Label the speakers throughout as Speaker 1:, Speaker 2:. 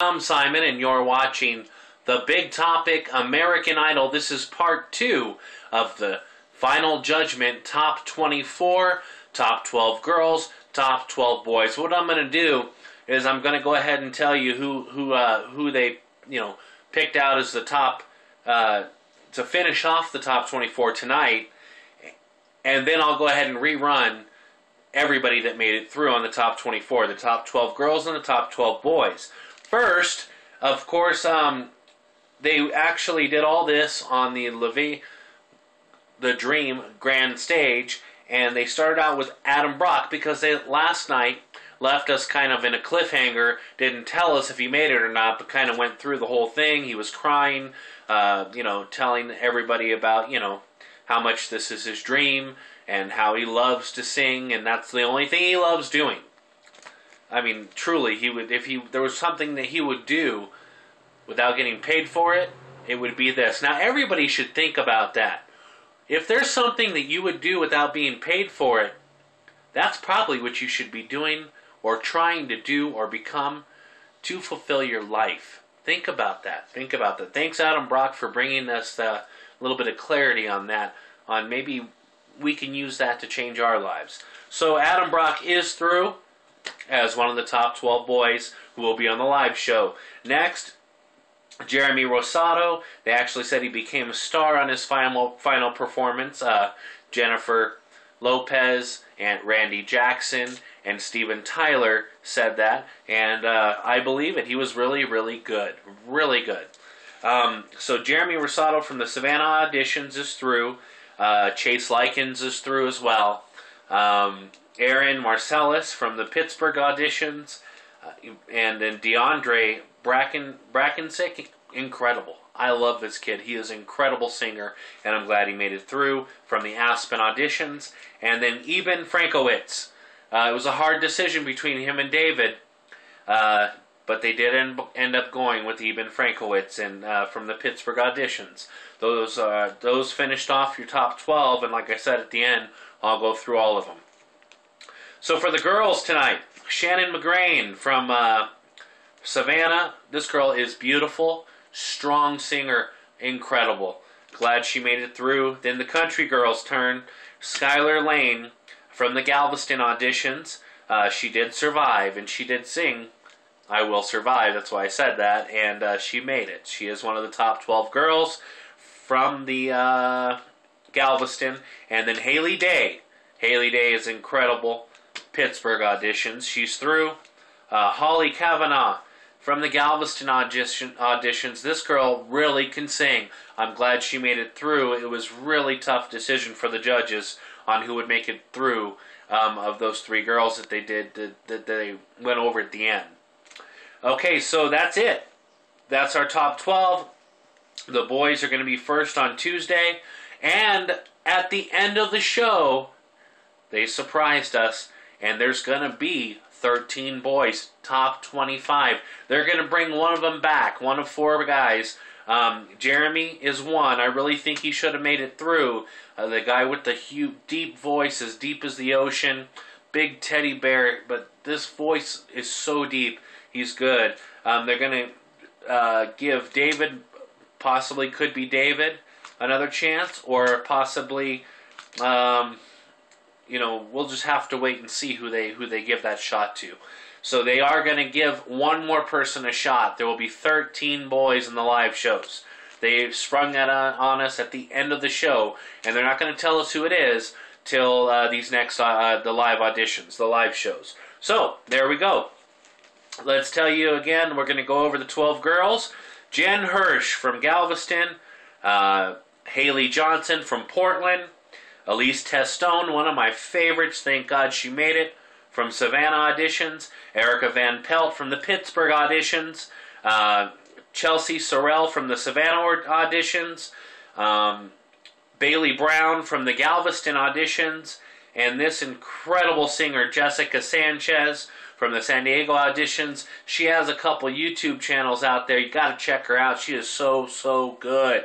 Speaker 1: I'm Simon, and you're watching the Big Topic American Idol. This is part two of the Final Judgment Top 24, Top 12 Girls, Top 12 Boys. What I'm going to do is I'm going to go ahead and tell you who who uh, who they you know picked out as the top uh, to finish off the top 24 tonight, and then I'll go ahead and rerun everybody that made it through on the top 24, the top 12 girls and the top 12 boys. First, of course, um, they actually did all this on the Levy, the Dream Grand Stage, and they started out with Adam Brock because they last night left us kind of in a cliffhanger, didn't tell us if he made it or not, but kind of went through the whole thing. He was crying, uh, you know, telling everybody about, you know, how much this is his dream and how he loves to sing, and that's the only thing he loves doing. I mean, truly, he would if he there was something that he would do without getting paid for it, it would be this. Now, everybody should think about that. If there's something that you would do without being paid for it, that's probably what you should be doing or trying to do or become to fulfill your life. Think about that. Think about that. Thanks, Adam Brock, for bringing us a little bit of clarity on that. On maybe we can use that to change our lives. So, Adam Brock is through as one of the top 12 boys who will be on the live show. Next, Jeremy Rosado. They actually said he became a star on his final final performance. Uh, Jennifer Lopez and Randy Jackson and Steven Tyler said that, and uh, I believe it. He was really, really good. Really good. Um, so Jeremy Rosado from the Savannah auditions is through. Uh, Chase Likens is through as well. Um, Aaron Marcellus from the Pittsburgh auditions, uh, and then DeAndre Bracken Brackensick, incredible. I love this kid. He is an incredible singer, and I'm glad he made it through from the Aspen auditions. And then Eben Franckewitz. Uh, it was a hard decision between him and David, uh, but they did end, end, up going with Eben Franckewitz and uh, from the Pittsburgh auditions. Those uh, those finished off your top 12, and like I said at the end, I'll go through all of them. So for the girls tonight, Shannon McGrain from uh, Savannah. This girl is beautiful, strong singer, incredible. Glad she made it through. Then the country girls turn. Skylar Laine from the Galveston auditions. Uh, she did survive and she did sing I Will Survive. That's why I said that. And uh, she made it. She is one of the top 12 girls from the uh, Galveston. And then Hallie Day. Hallie Day is incredible. Pittsburgh auditions. She's through. Uh, Holly Cavanagh from the Galveston audition, auditions. This girl really can sing. I'm glad she made it through. It was really tough decision for the judges on who would make it through um, of those three girls that they did that, that they went over at the end. Okay, so that's it. That's our top 12. The boys are going to be first on Tuesday. And at the end of the show, they surprised us and there's going to be 13 boys, top 25. They're going to bring one of them back, one of four guys. Um, Jeremy is one. I really think he should have made it through. Uh, the guy with the huge, deep voice, as deep as the ocean, big teddy bear, but this voice is so deep. He's good. Um, they're going to uh, give David, possibly could be David, another chance, or possibly. Um, you know, we'll just have to wait and see who they who they give that shot to. So they are going to give one more person a shot. There will be 13 boys in the live shows. They sprung that on, on us at the end of the show, and they're not going to tell us who it is till uh, these next uh, the live auditions, the live shows. So there we go. Let's tell you again. We're going to go over the 12 girls. Jen Hirsh from Galveston, uh, Haley Johnson from Portland, Elise Testone, one of my favorites. Thank God she made it from Savannah auditions. Erica Van Pelt from the Pittsburgh auditions. Uh, Chelsea Sorrell from the Savannah auditions. Um, Baylie Brown from the Galveston auditions. And this incredible singer, Jessica Sanchez from the San Diego auditions. She has a couple YouTube channels out there. You got to check her out. She is so, so good.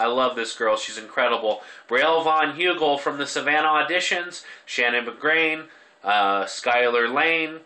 Speaker 1: I love this girl. She's incredible. Brielle Von Hugel from the Savannah auditions. Shannon McGrain. Uh, Skylar Laine.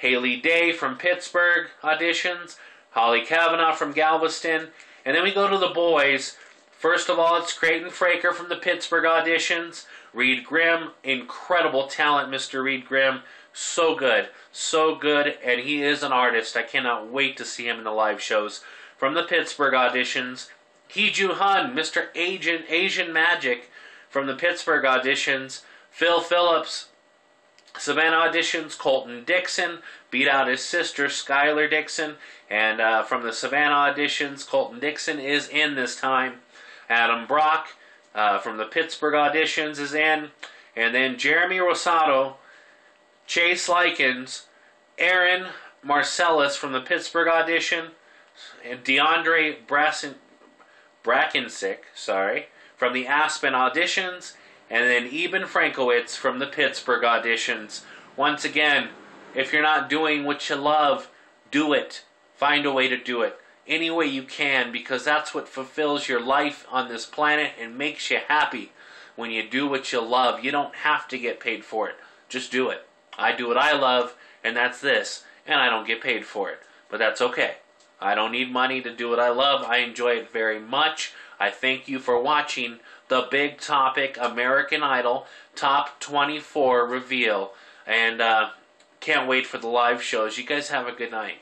Speaker 1: Hallie Day from Pittsburgh auditions. Holly Cavanagh from Galveston. And then we go to the boys. First of all, it's Creighton Fraker from the Pittsburgh auditions. Reed Grimm, incredible talent, Mr. Reed Grimm. So good, so good, and he is an artist. I cannot wait to see him in the live shows. From the Pittsburgh auditions, Hee Jun Han, Mr. Asian, Asian Magic from the Pittsburgh auditions. Phil Phillips, Savannah auditions, Colton Dixon beat out his sister, Schyler Dixon. And uh, from the Savannah auditions, Colton Dixon is in this time. Adam Brock uh, from the Pittsburgh auditions is in. And then Jeremy Rosado, Chase Likens, Aaron Marcellus from the Pittsburgh audition, and DeAndre Brassen, Brackensick, sorry, from the Aspen auditions, and then Eben Franckewitz from the Pittsburgh auditions. Once again, if you're not doing what you love, do it. Find a way to do it any way you can because that's what fulfills your life on this planet and makes you happy when you do what you love. You don't have to get paid for it. Just do it. I do what I love, and that's this, and I don't get paid for it. But that's okay. I don't need money to do what I love. I enjoy it very much. I thank you for watching the big topic American Idol Top 24 reveal. And uh, can't wait for the live shows. You guys have a good night.